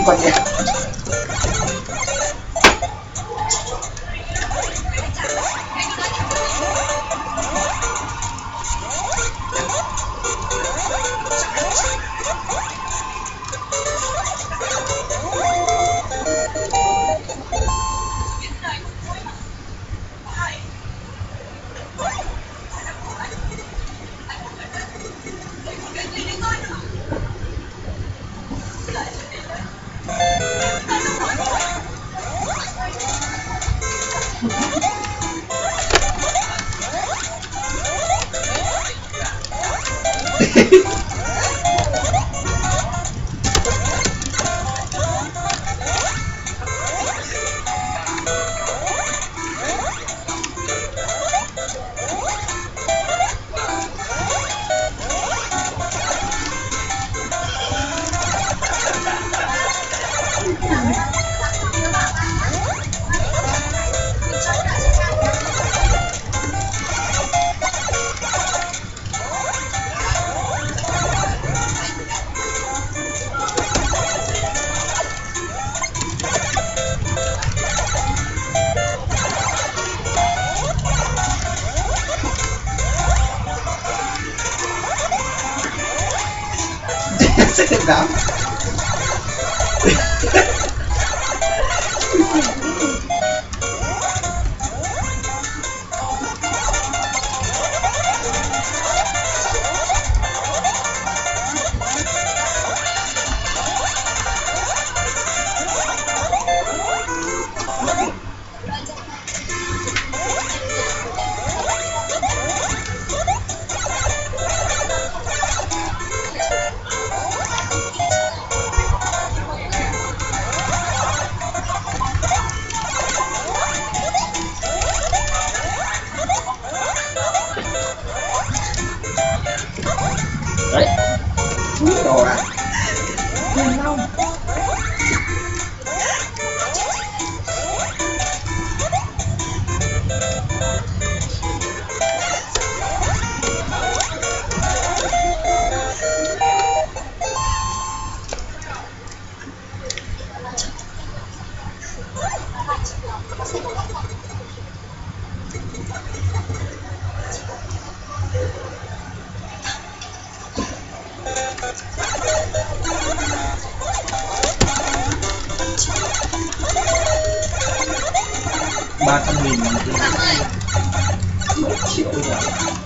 enquanto. Sit down. 300 nghìn. 1 triệu rồi